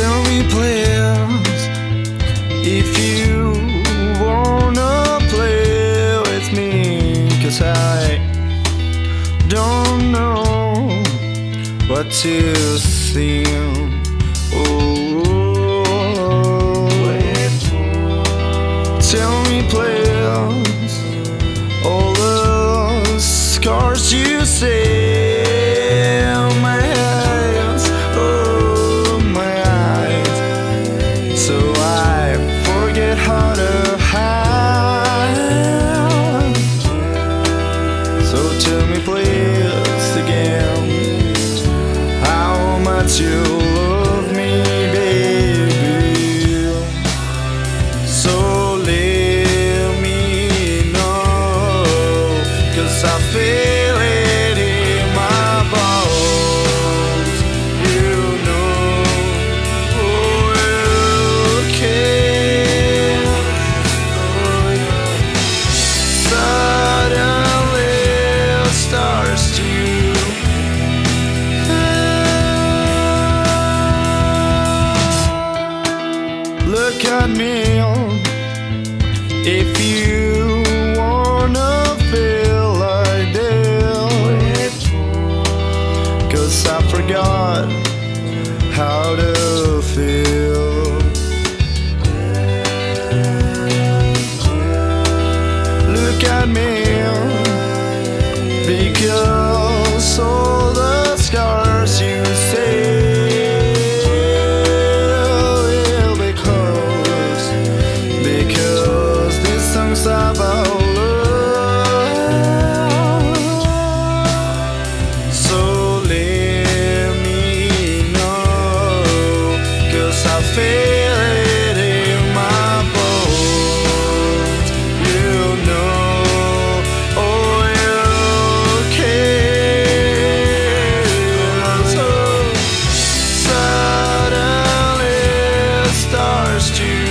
Tell me, please, if you wanna play with me, cause I don't know what to sing. Oh, tell me, please, you Look at me if you wanna feel like this. Cause I forgot how to. first year.